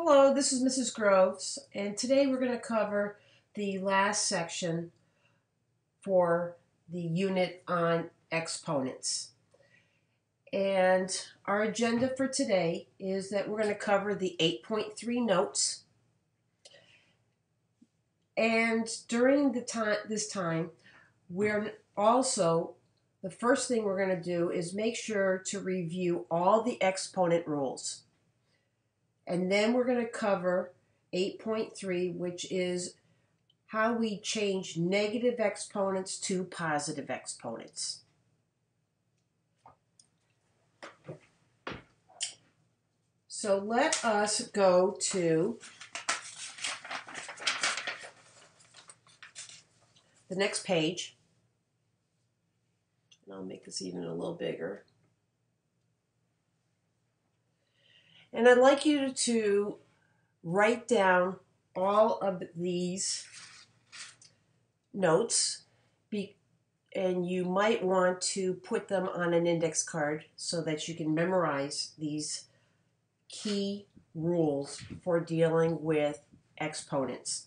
Hello, this is Mrs. Groves, and today we're going to cover the last section for the unit on exponents. And our agenda for today is that we're going to cover the 8.3 notes. And during the time this time, we're also the first thing we're going to do is make sure to review all the exponent rules. And then we're going to cover 8.3, which is how we change negative exponents to positive exponents. So let us go to the next page. And I'll make this even a little bigger. And I'd like you to write down all of these notes be, and you might want to put them on an index card so that you can memorize these key rules for dealing with exponents.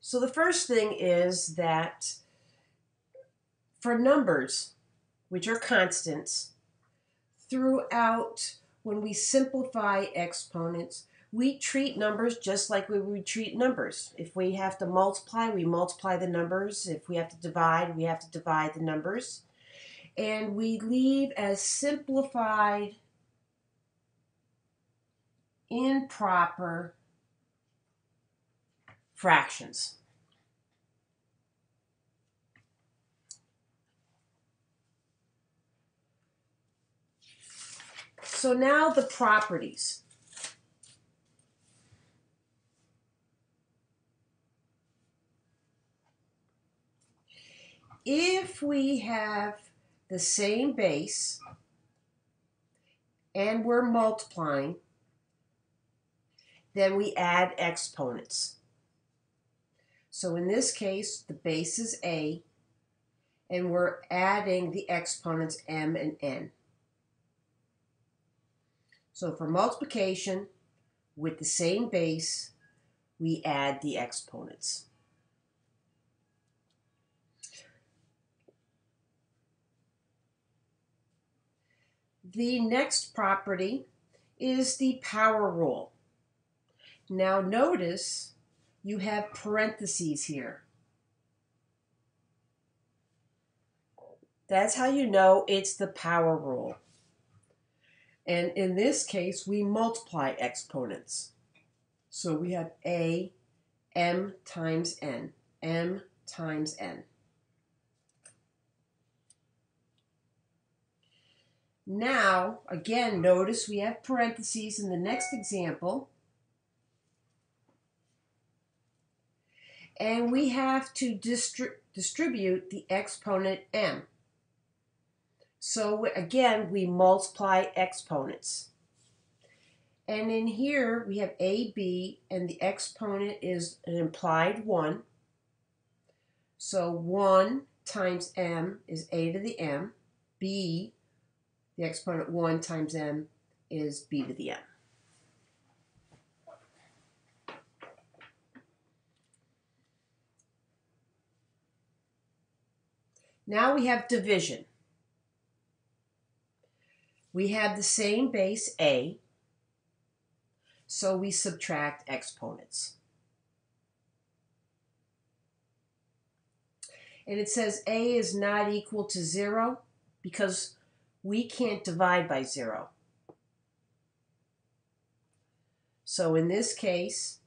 So the first thing is that for numbers, which are constants, throughout when we simplify exponents, we treat numbers just like we would treat numbers. If we have to multiply, we multiply the numbers. If we have to divide, we have to divide the numbers. And we leave as simplified, improper fractions. So now the properties. If we have the same base and we're multiplying, then we add exponents. So in this case, the base is a, and we're adding the exponents m and n. So for multiplication with the same base, we add the exponents. The next property is the power rule. Now notice you have parentheses here. That's how you know it's the power rule. And in this case, we multiply exponents. So we have a m times n, m times n. Now, again, notice we have parentheses in the next example. And we have to distri distribute the exponent m. So again, we multiply exponents. And in here, we have AB, and the exponent is an implied 1. So 1 times m is a to the m. b, the exponent 1 times m is b to the m. Now we have division we have the same base a, so we subtract exponents. And it says a is not equal to 0 because we can't divide by 0. So in this case,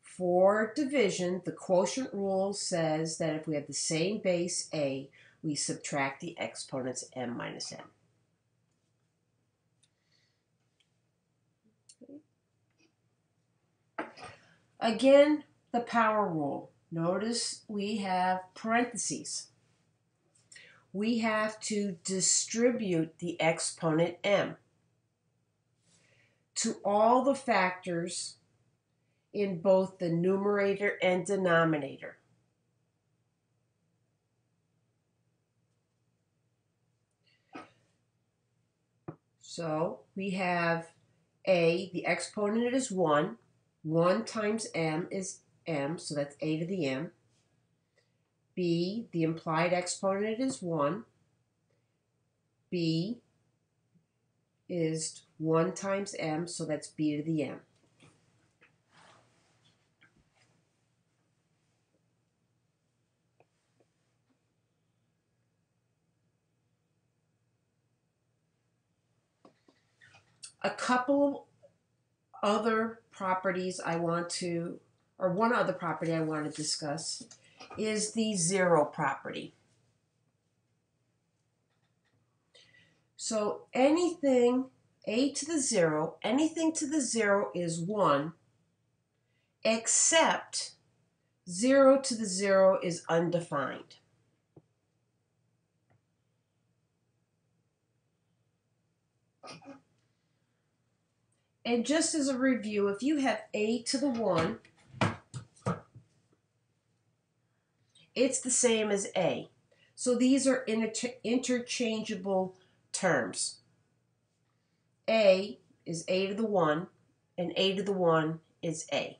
for division, the quotient rule says that if we have the same base a, we subtract the exponents m minus n. Again, the power rule. Notice we have parentheses. We have to distribute the exponent m to all the factors in both the numerator and denominator. So we have a, the exponent is 1. 1 times m is m, so that's a to the m. b, the implied exponent is 1. b is 1 times m, so that's b to the m. a couple other properties I want to, or one other property I want to discuss is the zero property. So anything a to the zero, anything to the zero is one, except zero to the zero is undefined. And just as a review, if you have a to the 1, it's the same as a. So these are inter interchangeable terms. a is a to the 1, and a to the 1 is a.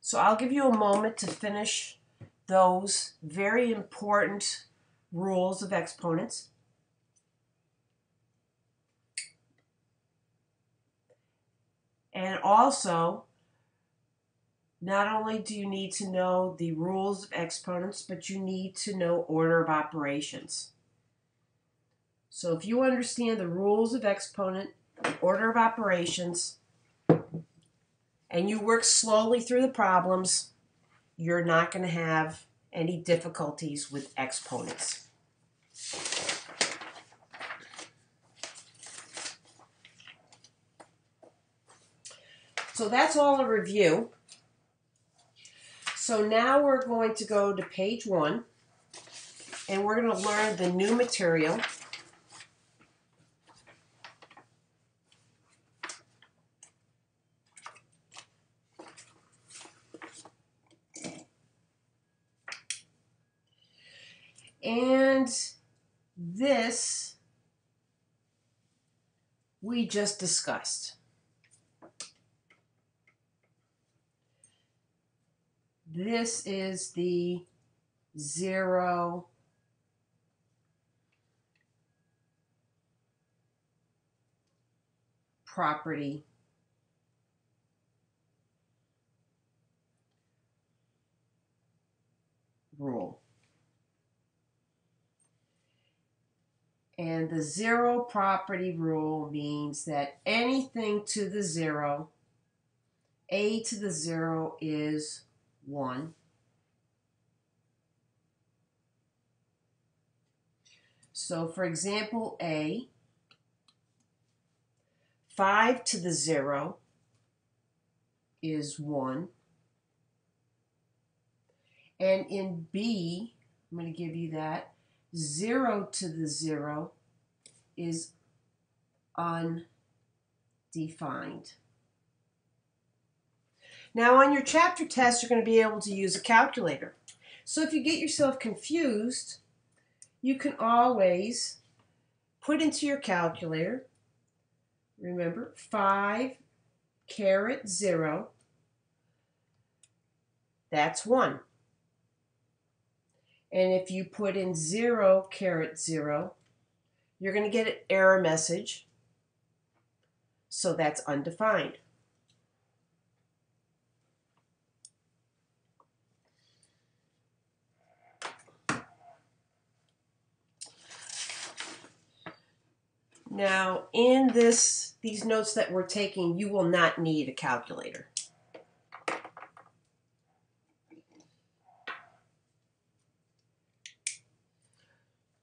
So I'll give you a moment to finish those very important rules of exponents. And also, not only do you need to know the rules of exponents, but you need to know order of operations. So if you understand the rules of exponent, order of operations, and you work slowly through the problems, you're not going to have any difficulties with exponents. So that's all a review. So now we're going to go to page one and we're going to learn the new material. And this we just discussed. This is the zero property rule. And the zero property rule means that anything to the zero, a to the zero is 1. So for example, A, 5 to the 0 is 1. And in B, I'm going to give you that, 0 to the 0 is undefined. Now on your chapter test, you're going to be able to use a calculator. So if you get yourself confused, you can always put into your calculator, remember, 5 caret 0, that's 1. And if you put in 0 caret 0, you're going to get an error message. So that's undefined. Now, in this these notes that we're taking, you will not need a calculator.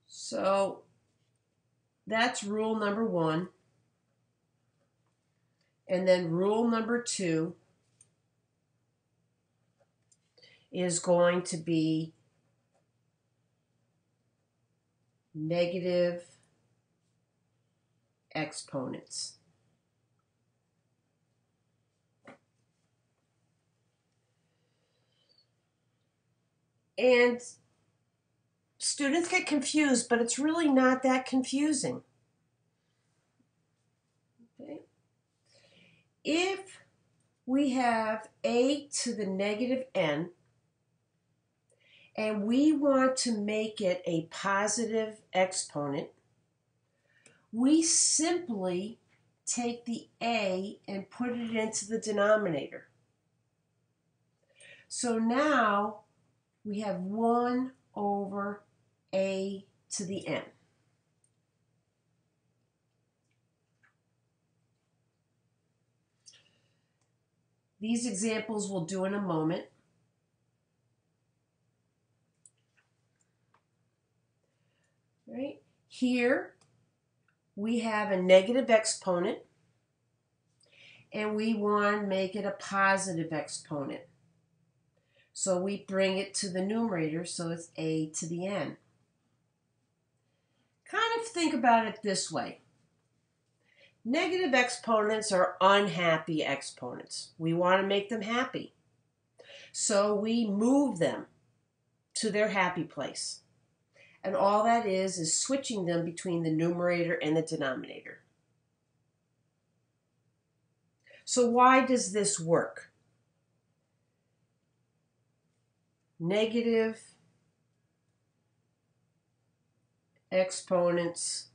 So that's rule number one. And then rule number two is going to be negative exponents. And students get confused, but it's really not that confusing. Okay. If we have a to the negative n, and we want to make it a positive exponent, we simply take the a and put it into the denominator. So now we have 1 over a to the n. These examples we'll do in a moment. Right here, we have a negative exponent, and we want to make it a positive exponent. So we bring it to the numerator, so it's a to the n. Kind of think about it this way. Negative exponents are unhappy exponents. We want to make them happy. So we move them to their happy place. And all that is is switching them between the numerator and the denominator. So why does this work? Negative exponents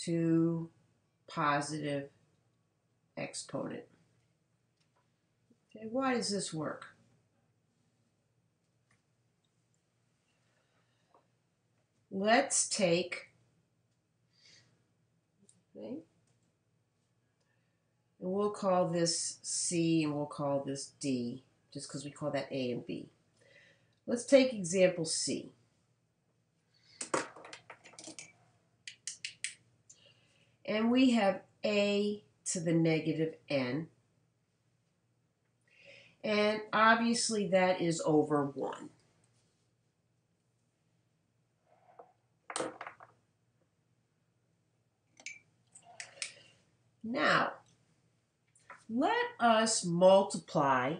to positive exponent. Okay, why does this work? Let's take, okay, and we'll call this C and we'll call this D, just because we call that A and B. Let's take example C. And we have a to the negative n. And obviously that is over 1. Now, let us multiply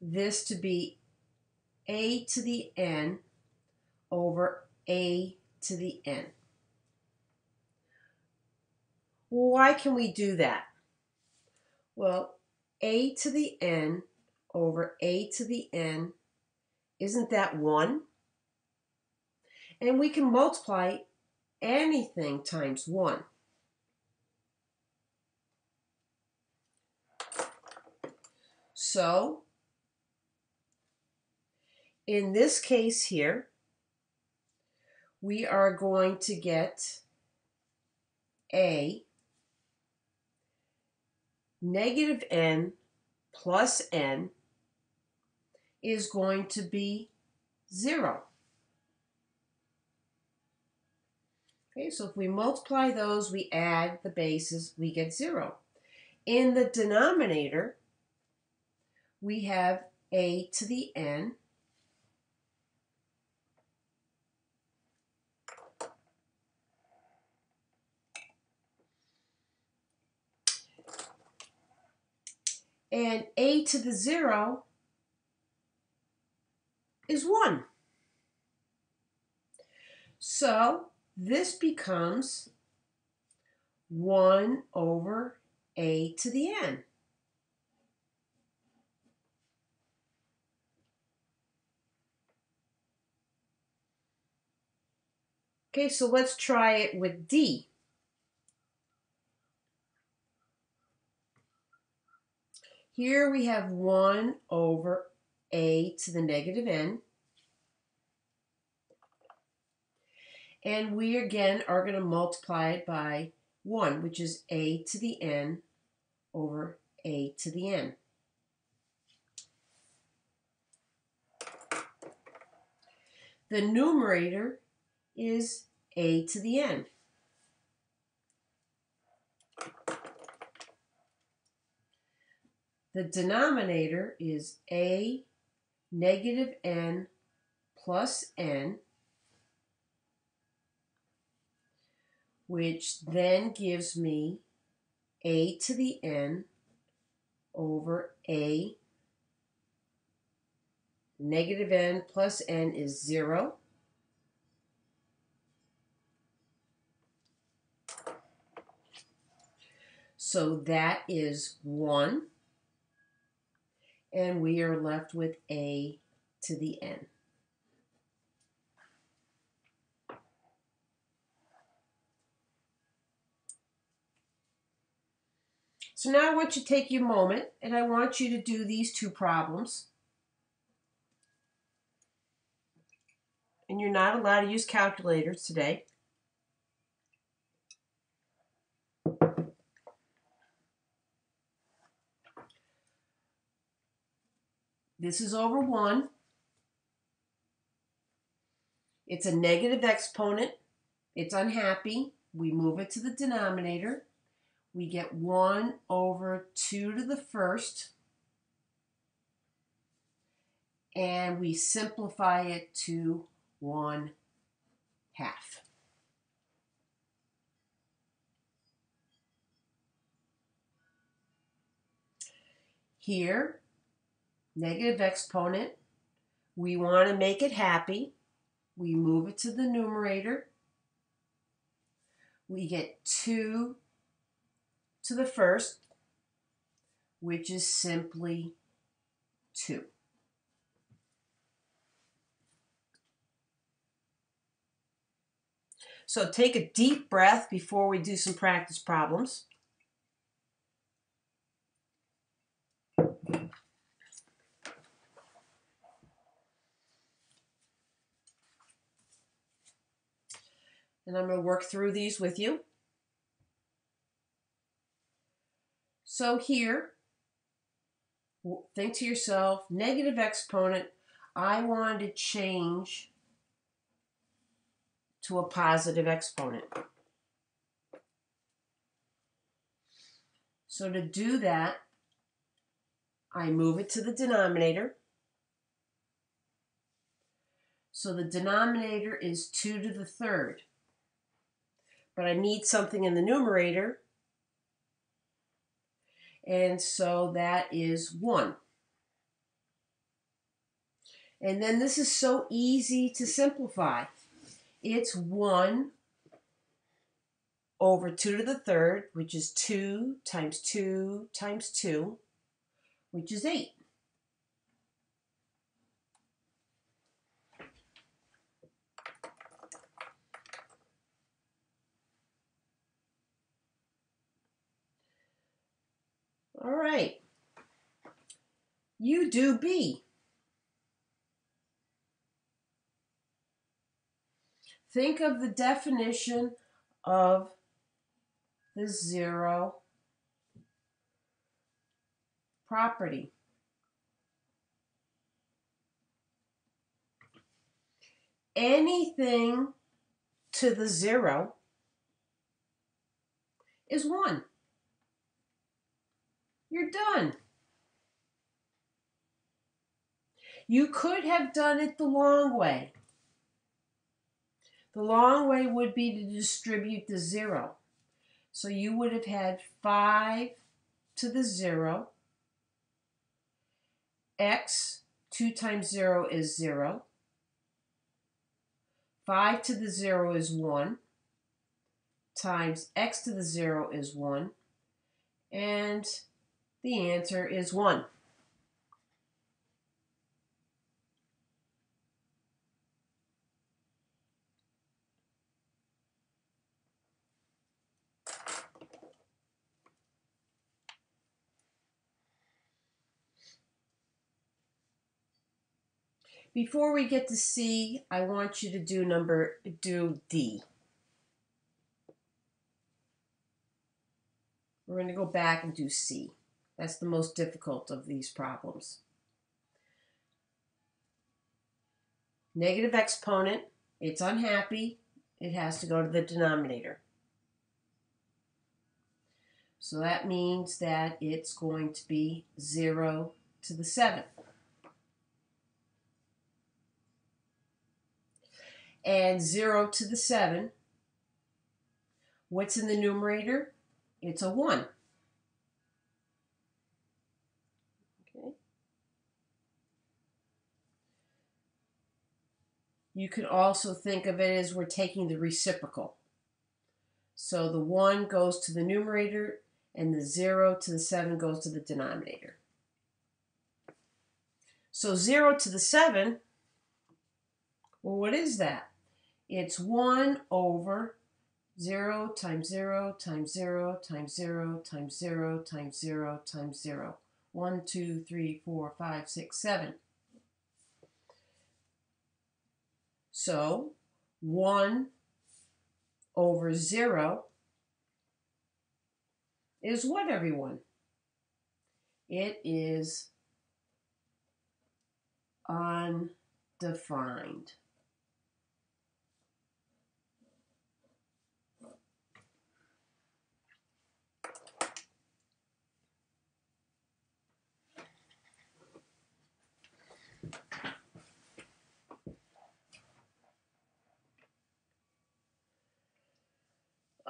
this to be a to the n over a to the n. Why can we do that? Well, a to the n over a to the n, isn't that 1? And we can multiply anything times 1. So, in this case here, we are going to get a negative n plus n is going to be 0. Okay, so if we multiply those, we add the bases, we get 0. In the denominator, we have a to the n and a to the 0 is 1. So this becomes 1 over a to the n. Okay, so let's try it with D. Here we have 1 over a to the negative n. And we again are going to multiply it by 1, which is a to the n over a to the n. The numerator is a to the n. The denominator is a negative n plus n, which then gives me a to the n over a Negative n plus n is 0. So that is 1. And we are left with a to the n. So now I want you to take your moment and I want you to do these two problems. And you're not allowed to use calculators today. This is over 1. It's a negative exponent. It's unhappy. We move it to the denominator. We get 1 over 2 to the first. And we simplify it to 1 half. Here, negative exponent. We want to make it happy. We move it to the numerator. We get 2 to the first, which is simply 2. So take a deep breath before we do some practice problems. And I'm going to work through these with you. So here, think to yourself, negative exponent, I want to change to a positive exponent. So to do that, I move it to the denominator. So the denominator is 2 to the third but I need something in the numerator. And so that is 1. And then this is so easy to simplify. It's 1 over 2 to the third, which is 2 times 2 times 2, which is 8. All right. You do B. Think of the definition of the zero property. Anything to the zero is 1. You're done. You could have done it the long way. The long way would be to distribute the zero. So you would have had 5 to the 0. x, 2 times 0 is 0. 5 to the 0 is 1 times x to the 0 is 1. And the answer is 1. Before we get to C, I want you to do number do D. We're going to go back and do C. That's the most difficult of these problems. Negative exponent, it's unhappy, it has to go to the denominator. So that means that it's going to be 0 to the 7th. And 0 to the 7, what's in the numerator? It's a 1. You can also think of it as we're taking the reciprocal. So the 1 goes to the numerator and the 0 to the 7 goes to the denominator. So 0 to the 7, well, what is that? It's 1 over 0 times 0 times 0 times 0 times 0 times 0 times 0. 1, 2, 3, 4, 5, 6, 7. So 1 over 0 is what, everyone? It is undefined.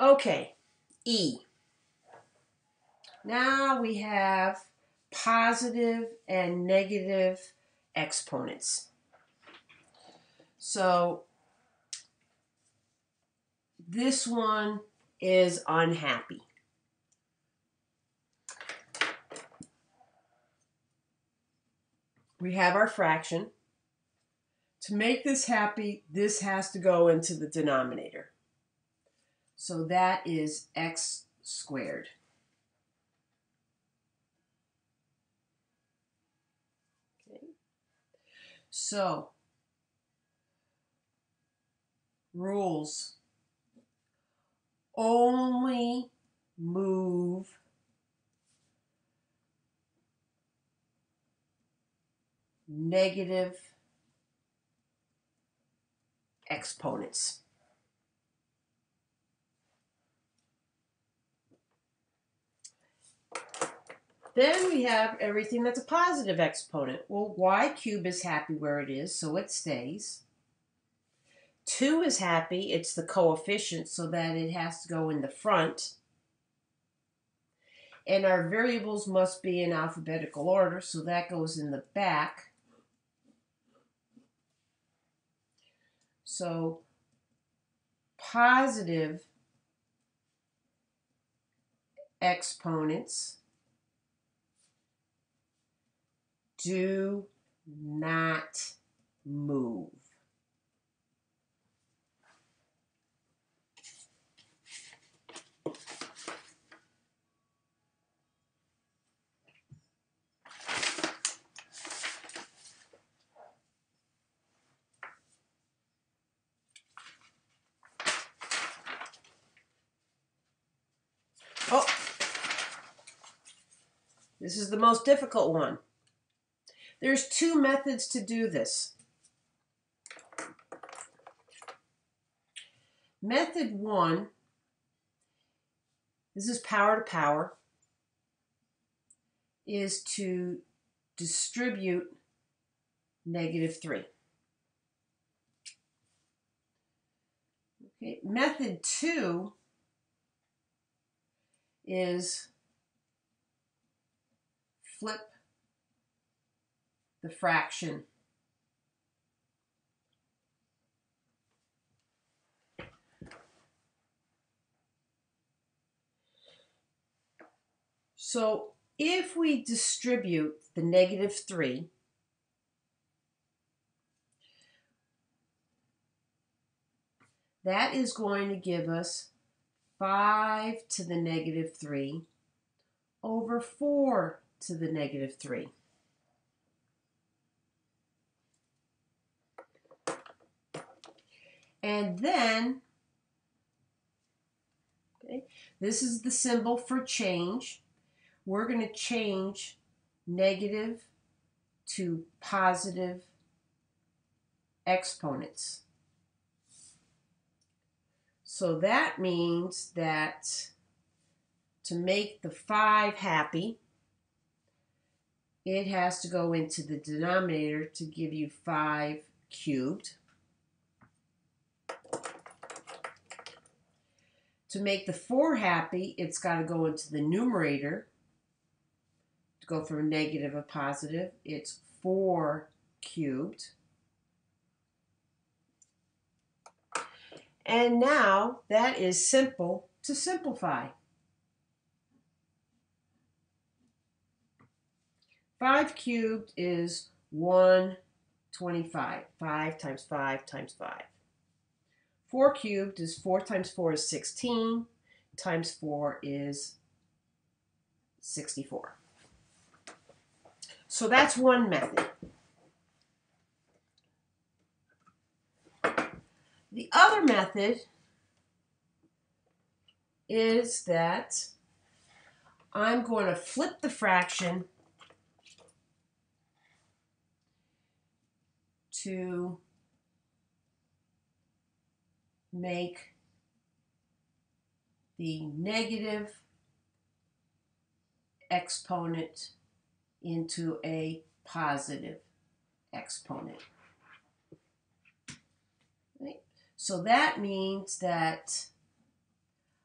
Okay, E. Now we have positive and negative exponents. So this one is unhappy. We have our fraction. To make this happy, this has to go into the denominator. So that is x squared. Okay. So, rules. Only move negative exponents. Then we have everything that's a positive exponent. Well, y cubed is happy where it is, so it stays. 2 is happy, it's the coefficient, so that it has to go in the front. And our variables must be in alphabetical order, so that goes in the back. So positive exponents do not move. Oh, this is the most difficult one. There's two methods to do this. Method one, this is power to power, is to distribute negative 3. Okay. Method 2 is flip the fraction. So if we distribute the negative 3, that is going to give us 5 to the negative 3 over 4 to the negative 3. And then, okay, this is the symbol for change. We're going to change negative to positive exponents. So that means that to make the 5 happy, it has to go into the denominator to give you 5 cubed. To make the 4 happy, it's got to go into the numerator. To go from a negative to positive, it's 4 cubed. And now that is simple to simplify. 5 cubed is 125. 5 times 5 times 5. 4 cubed is 4 times 4 is 16. Times 4 is 64. So that's one method. The other method is that I'm going to flip the fraction to make the negative exponent into a positive exponent. Right? So that means that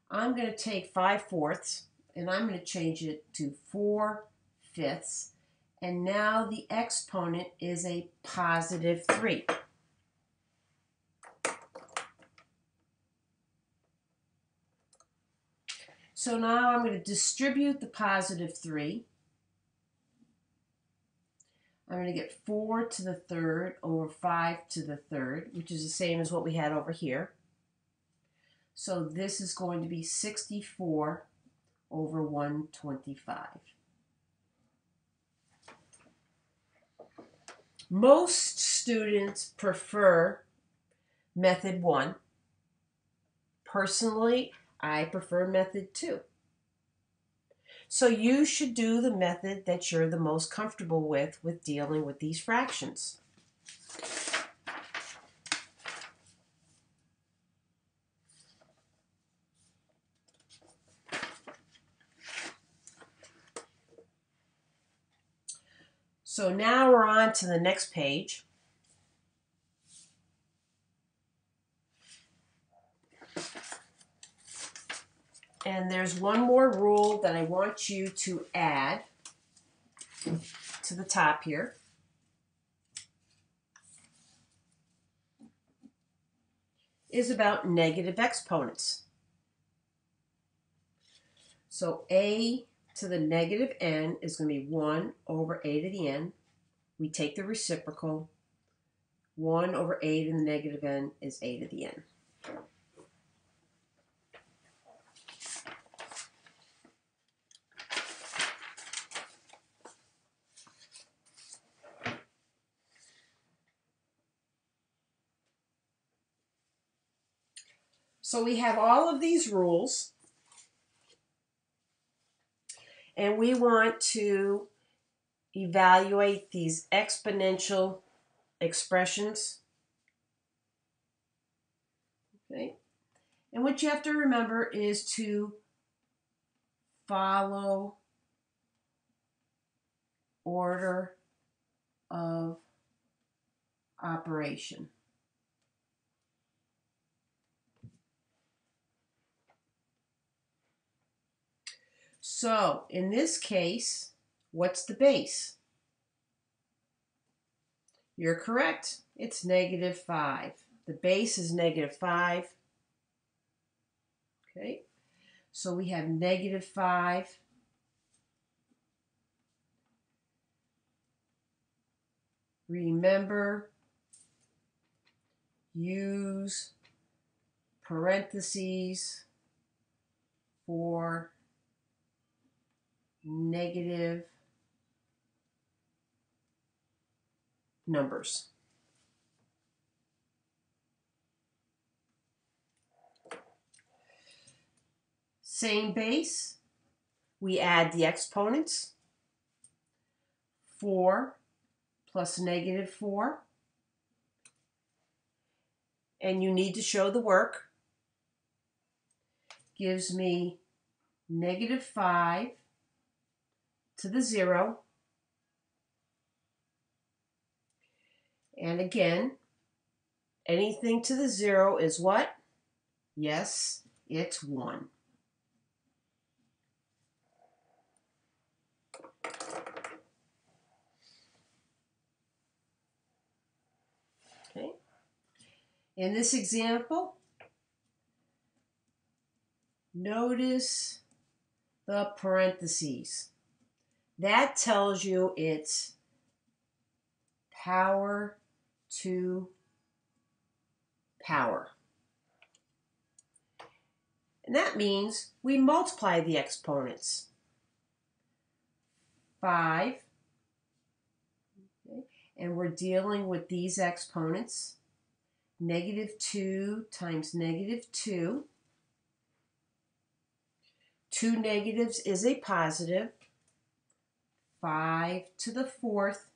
I'm going to take 5 fourths and I'm going to change it to 4 fifths. And now the exponent is a positive 3. So now I'm going to distribute the positive 3. I'm going to get 4 to the third over 5 to the third, which is the same as what we had over here. So this is going to be 64 over 125. Most students prefer method 1. Personally, I prefer method 2. So you should do the method that you're the most comfortable with with dealing with these fractions. So now we're on to the next page. And there's one more rule that I want you to add to the top here. is about negative exponents. So a to the negative n is going to be 1 over a to the n. We take the reciprocal. 1 over a to the negative n is a to the n. So we have all of these rules. And we want to evaluate these exponential expressions. Okay. And what you have to remember is to follow order of operation. So in this case, what's the base? You're correct. It's negative 5. The base is negative 5. Okay. So we have negative 5. Remember, use parentheses for negative numbers. Same base, we add the exponents. 4 plus negative 4. And you need to show the work. Gives me negative 5 to the zero. And again, anything to the zero is what? Yes, it's one. Okay. In this example, Notice the parentheses. That tells you it's power to power. And that means we multiply the exponents. 5, okay, and we're dealing with these exponents. Negative 2 times negative 2. Two negatives is a positive. 5 to the fourth.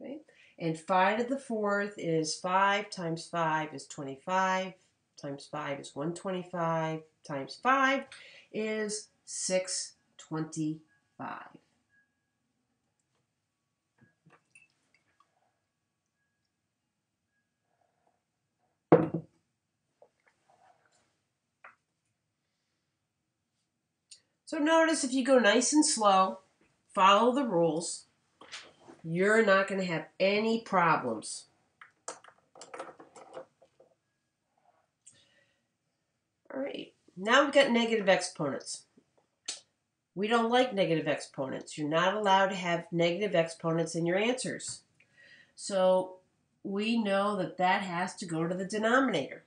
Okay, and 5 to the fourth is 5 times 5 is 25, times 5 is 125, times 5 is 625. So notice if you go nice and slow, follow the rules, you're not going to have any problems. All right, now we've got negative exponents. We don't like negative exponents. You're not allowed to have negative exponents in your answers. So we know that that has to go to the denominator.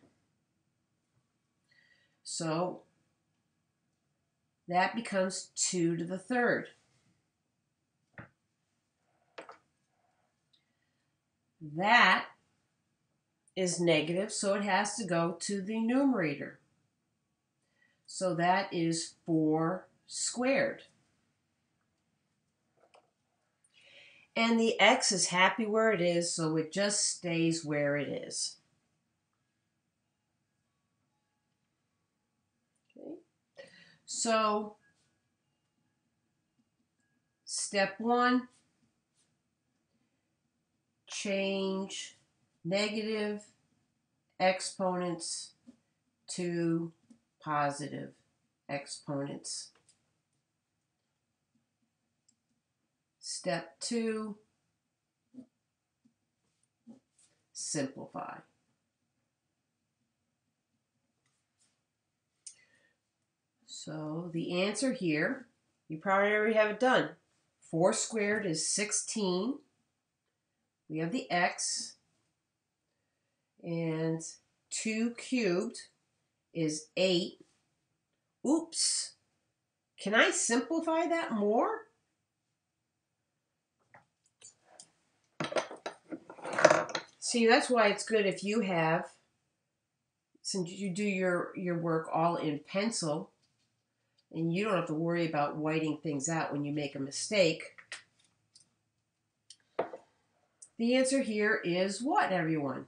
So that becomes 2 to the third. That is negative, so it has to go to the numerator. So that is 4 squared. And the x is happy where it is, so it just stays where it is. So, step one, change negative exponents to positive exponents. Step two, simplify. So the answer here, you probably already have it done. 4 squared is 16. We have the x. And 2 cubed is 8. Oops. Can I simplify that more? See, that's why it's good if you have, since you do your, your work all in pencil, and you don't have to worry about whiting things out when you make a mistake. The answer here is what, everyone?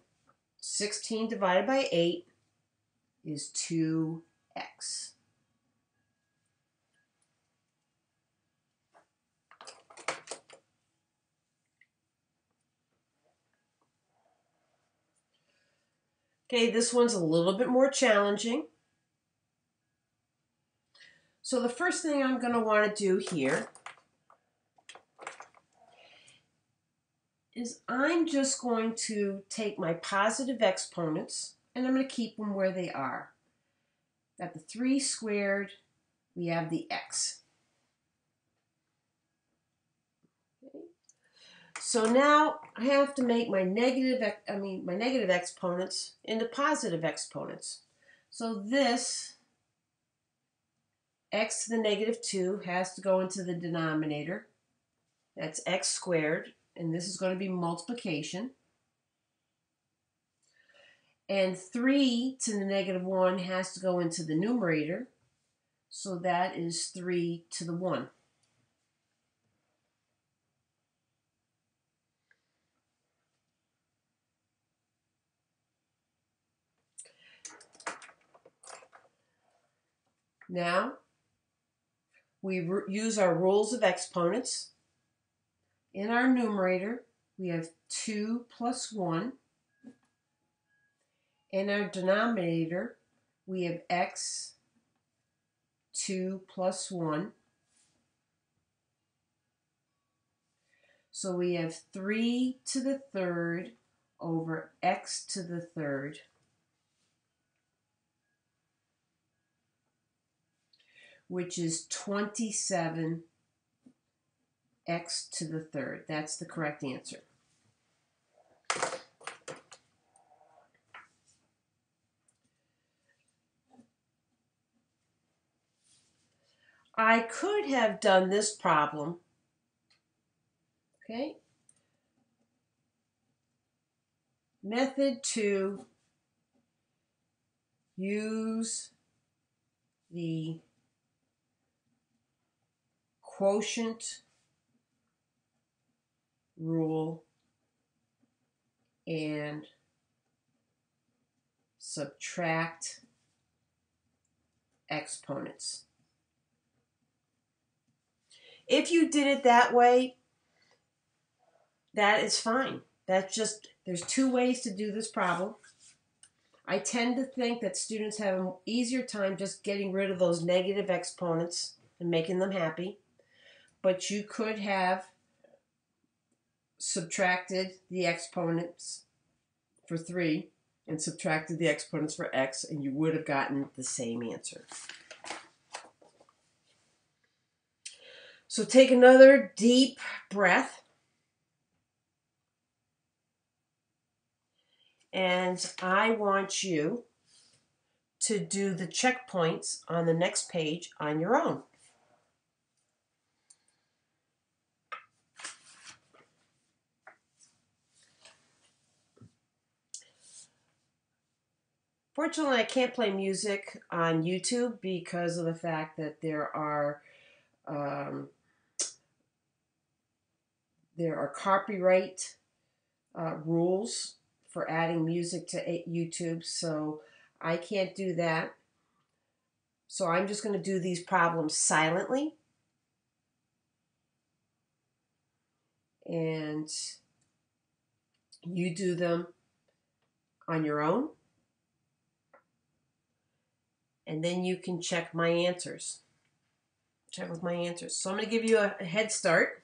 16 divided by 8 is 2x. Okay, this one's a little bit more challenging. So the first thing I'm going to want to do here is I'm just going to take my positive exponents and I'm going to keep them where they are. Got the 3 squared, we have the x. So now I have to make my negative, I mean my negative exponents into positive exponents. So this x to the negative 2 has to go into the denominator. That's x squared, and this is going to be multiplication. And 3 to the negative 1 has to go into the numerator, so that is 3 to the 1. Now, we use our rules of exponents. In our numerator, we have 2 plus 1. In our denominator, we have x 2 plus 1. So we have 3 to the third over x to the third. Which is 27 x to the third. That's the correct answer. I could have done this problem, okay? Method two, use the quotient rule and subtract exponents. If you did it that way, that is fine. That's just, there's two ways to do this problem. I tend to think that students have an easier time just getting rid of those negative exponents and making them happy. But you could have subtracted the exponents for 3 and subtracted the exponents for x, and you would have gotten the same answer. So take another deep breath. And I want you to do the checkpoints on the next page on your own. Fortunately, I can't play music on YouTube because of the fact that there are um, there are copyright uh, rules for adding music to YouTube, so I can't do that. So I'm just going to do these problems silently. And you do them on your own. And then you can check my answers. Check with my answers. So I'm going to give you a head start.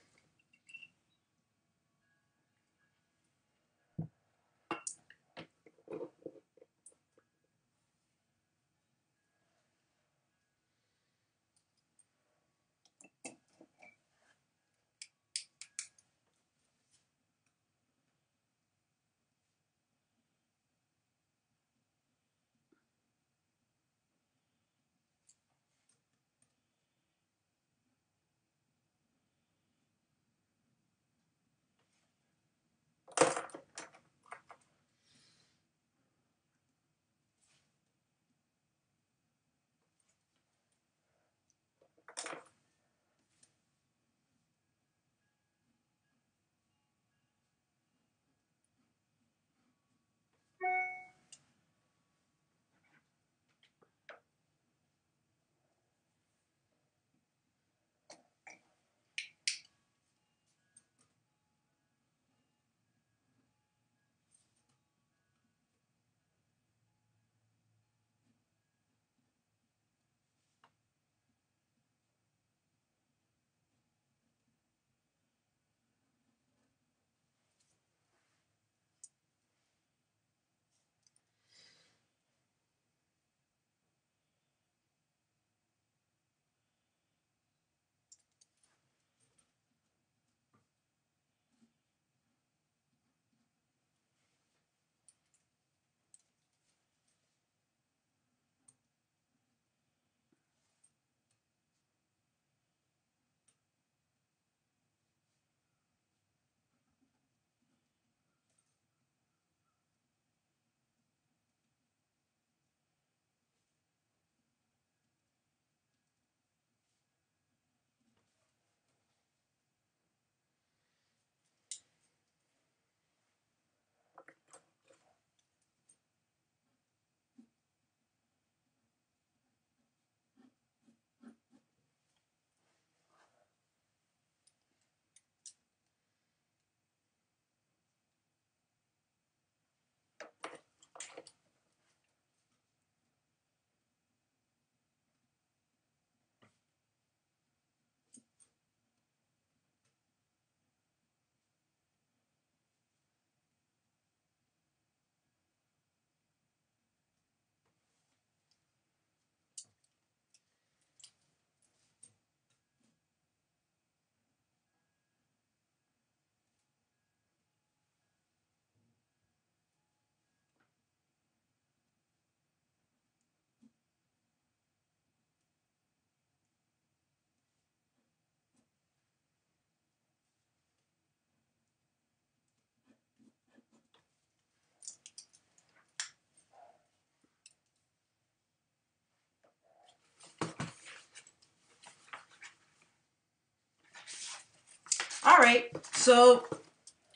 Right, so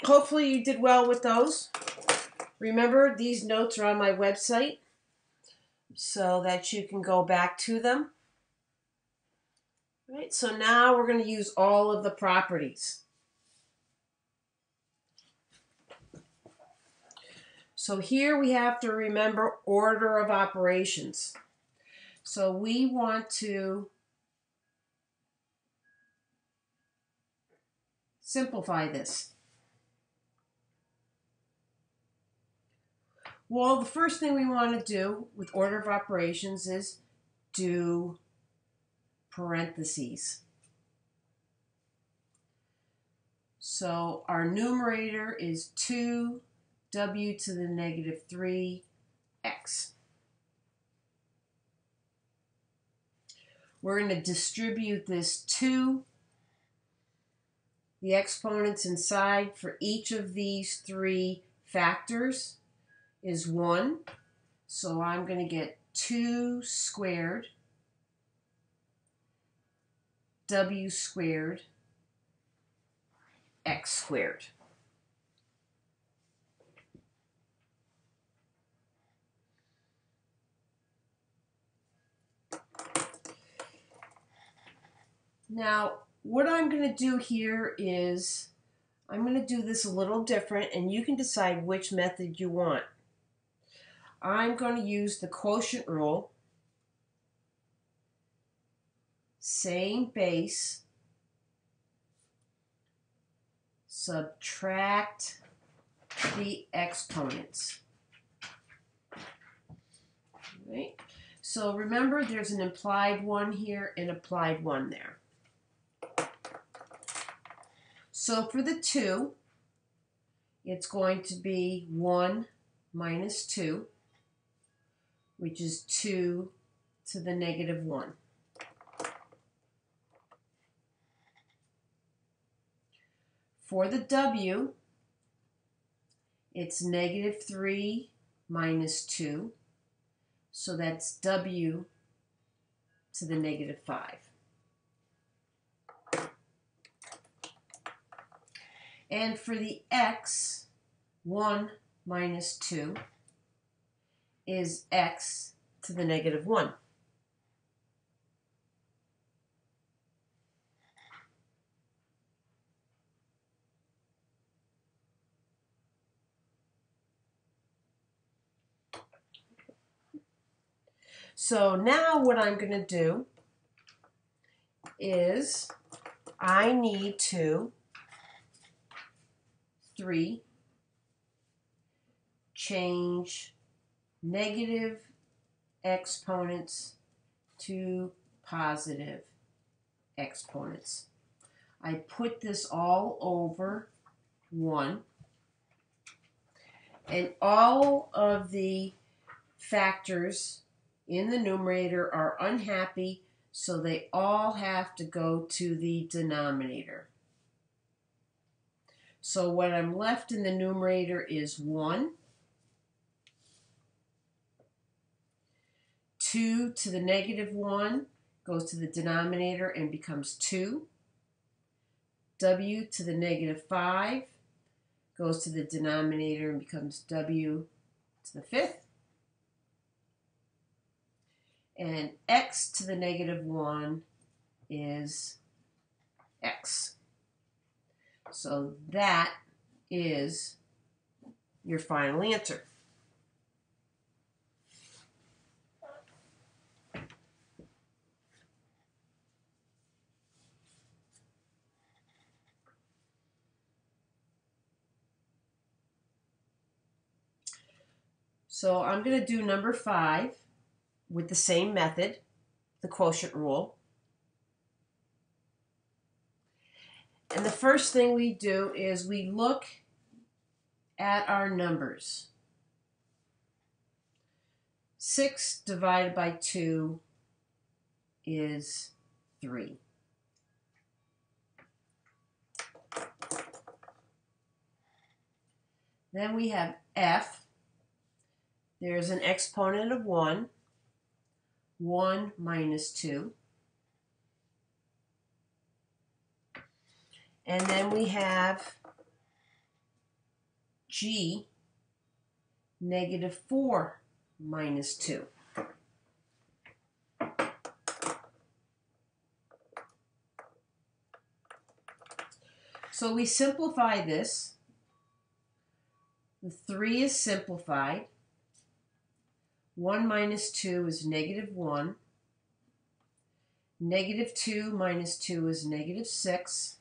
hopefully you did well with those. Remember, these notes are on my website so that you can go back to them. All right, so now we're going to use all of the properties. So here we have to remember order of operations. So we want to simplify this. Well, the first thing we want to do with order of operations is do parentheses. So our numerator is 2 w to the negative 3x. We're going to distribute this to the exponents inside for each of these three factors is 1. So I'm going to get 2 squared w squared x squared. Now, what I'm going to do here is I'm going to do this a little different and you can decide which method you want. I'm going to use the quotient rule, same base, subtract the exponents. Right? So remember there's an implied one here and applied one there. So for the 2, it's going to be 1 minus 2 which is 2 to the negative 1. For the w, it's negative 3 minus 2, so that's w to the negative 5. And for the x, 1 minus 2, is x to the negative 1. So now what I'm going to do is I need to 3 change negative exponents to positive exponents. I put this all over 1. And all of the factors in the numerator are unhappy, so they all have to go to the denominator. So what I'm left in the numerator is 1. 2 to the negative 1 goes to the denominator and becomes 2. w to the negative 5 goes to the denominator and becomes w to the fifth. And x to the negative 1 is x. So that is your final answer. So I'm going to do number five with the same method, the quotient rule. And the first thing we do is we look at our numbers. 6 divided by 2 is 3. Then we have f there's an exponent of 1, 1 minus 2. And then we have g negative 4 minus 2. So we simplify this. The 3 is simplified. 1 minus 2 is negative 1. Negative 2 minus 2 is negative 6.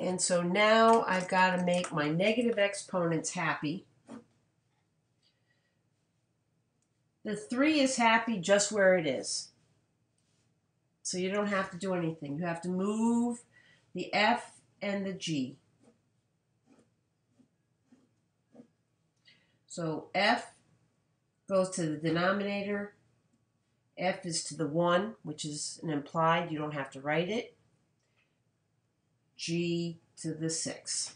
And so now I've got to make my negative exponents happy. The 3 is happy just where it is. So you don't have to do anything. You have to move the F and the G. So F goes to the denominator. F is to the 1, which is an implied. You don't have to write it. G to the 6.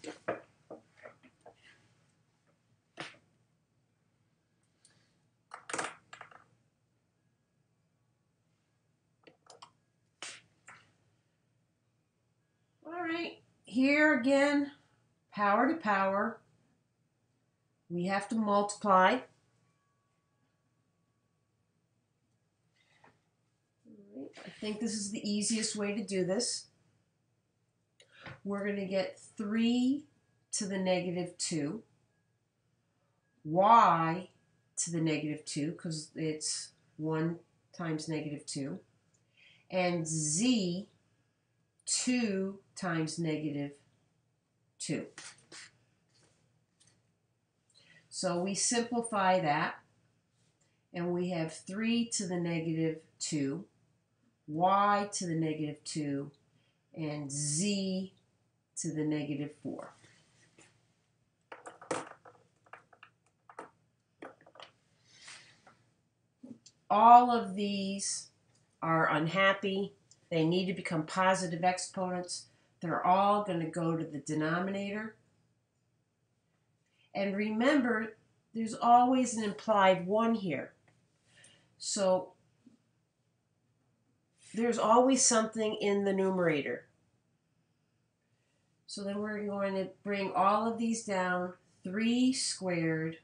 All right, here again, power to power, we have to multiply. I think this is the easiest way to do this we're going to get 3 to the negative 2, y to the negative 2, because it's 1 times negative 2, and z 2 times negative 2. So we simplify that, and we have 3 to the negative 2, y to the negative 2, and z to the negative 4. All of these are unhappy. They need to become positive exponents. They're all going to go to the denominator. And remember, there's always an implied 1 here. So there's always something in the numerator. So then we're going to bring all of these down. 3 squared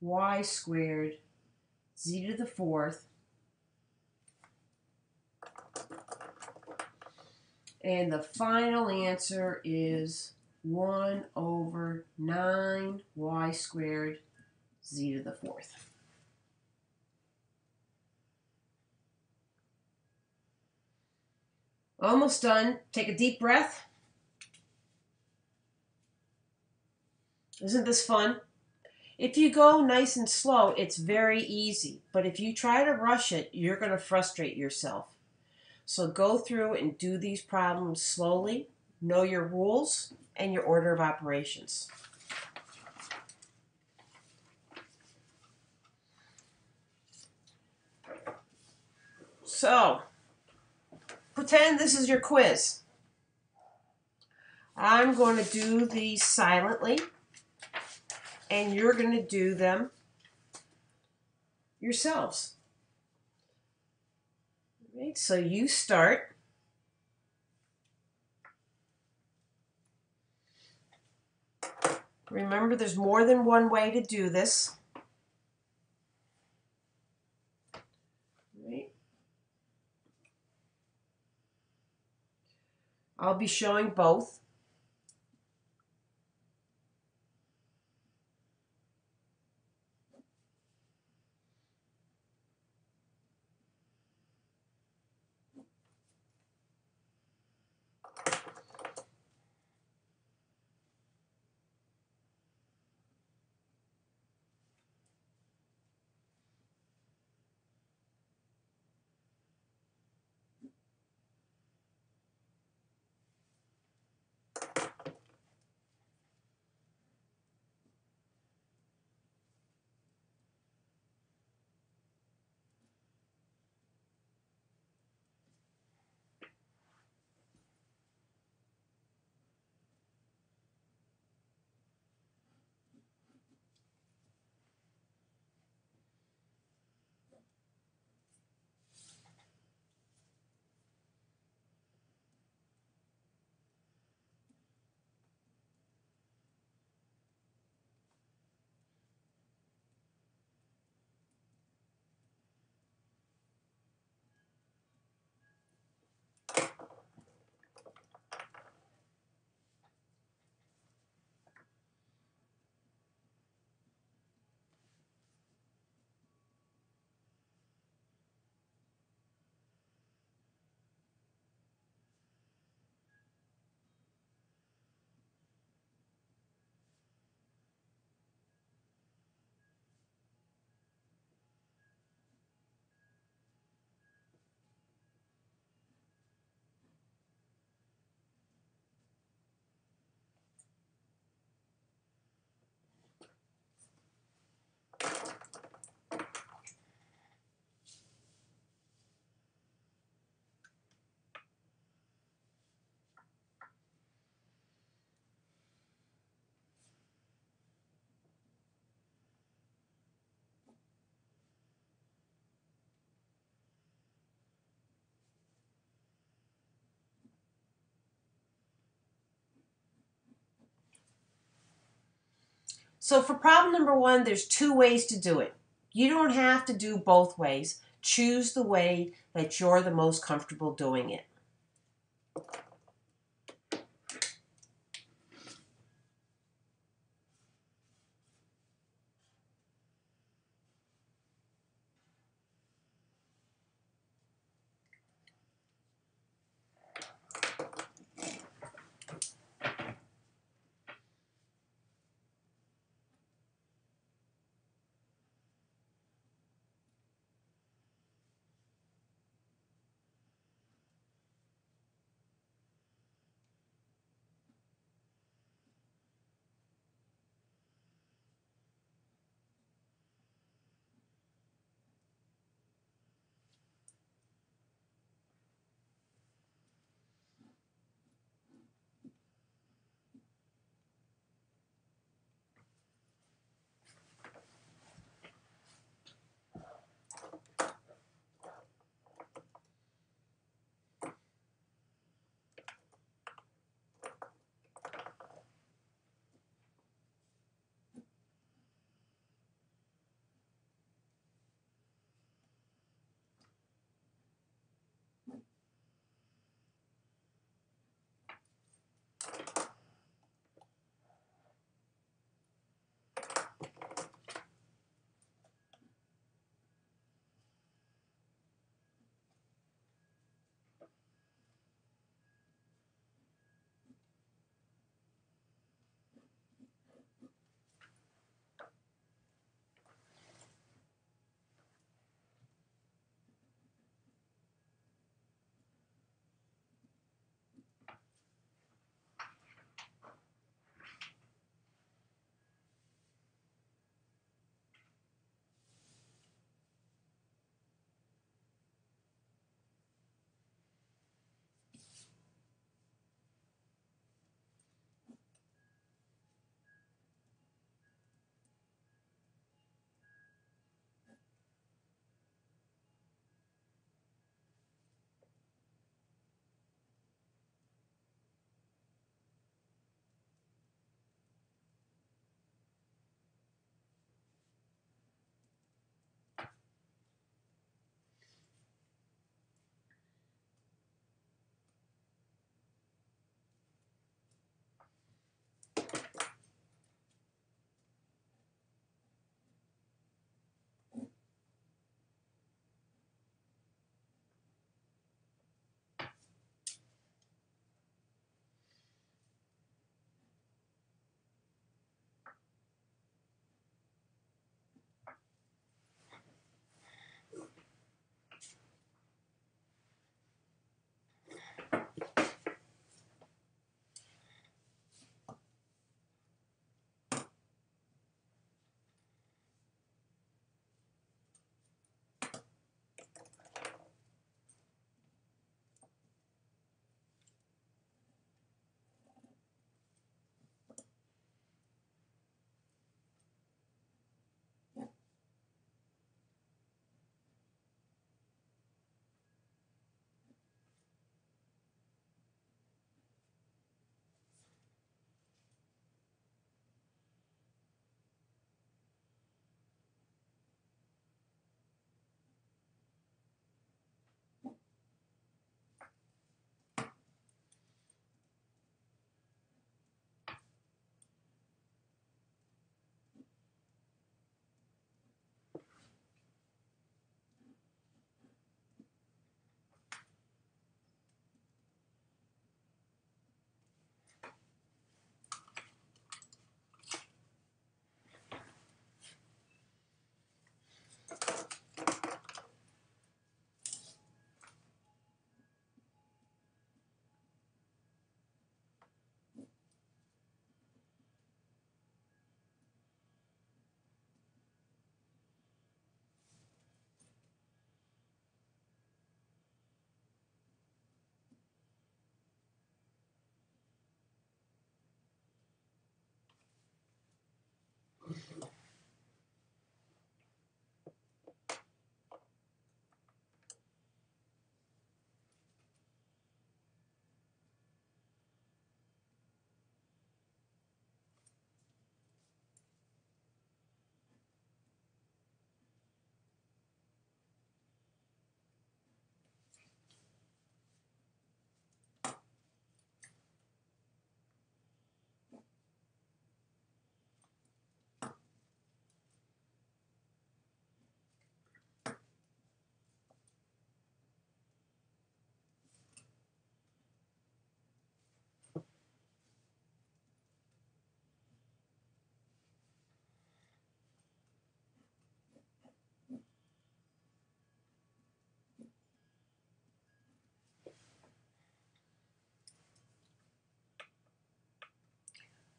y squared z to the fourth. And the final answer is 1 over 9 y squared z to the fourth. Almost done. Take a deep breath. Isn't this fun? If you go nice and slow, it's very easy. But if you try to rush it, you're going to frustrate yourself. So go through and do these problems slowly. Know your rules and your order of operations. So, pretend this is your quiz. I'm going to do these silently and you're going to do them yourselves. Right, so you start. Remember, there's more than one way to do this. Right. I'll be showing both. So for problem number one, there's two ways to do it. You don't have to do both ways. Choose the way that you're the most comfortable doing it.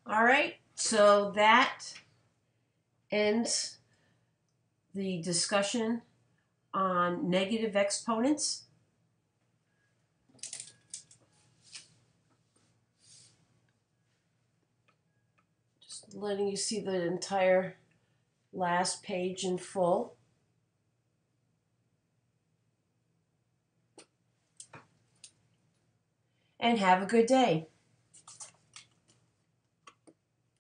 All right, so that ends the discussion on negative exponents. Just letting you see the entire last page in full. And have a good day.